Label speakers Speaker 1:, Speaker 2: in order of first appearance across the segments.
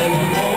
Speaker 1: Hallelujah.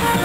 Speaker 1: Bye.